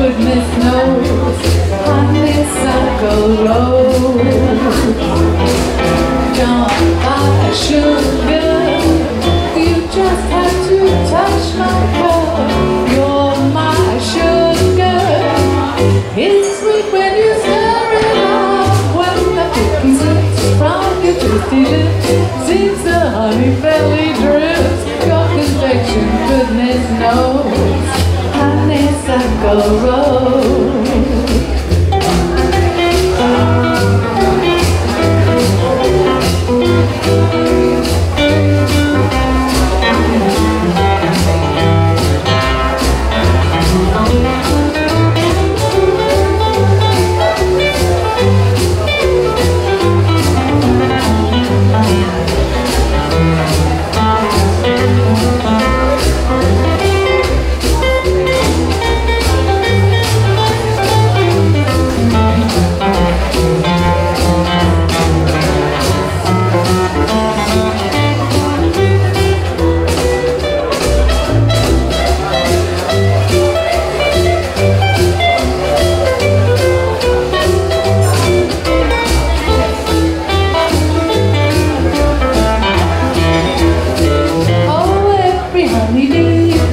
goodness knows honeysuckle rose. Don't buy sugar, you just have to touch my cup. You're my sugar. It's sweet when you stir it up, when the cookie slips from your tasty lips. Seems the honey belly drips, your complexion, goodness knows. Honeysuckle rose.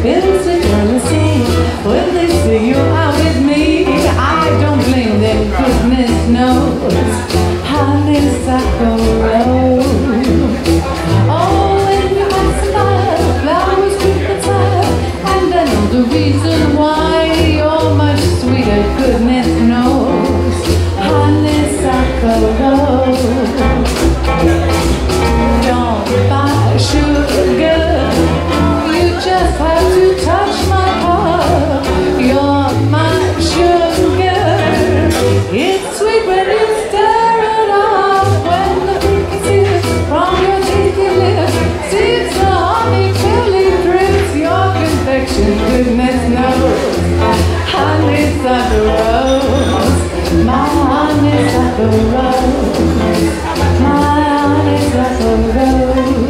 Feels a jealousy when they see you out with me. I don't blame them, goodness knows. Honeysuckle rose. Oh, when you smile, flowers and the reason why you're much sweeter. Goodness knows. Honeysuckle rose. Don't buy sugar. You just have goodness knows. Honeysuckle rose. My honeysuckle rose. My honeysuckle rose.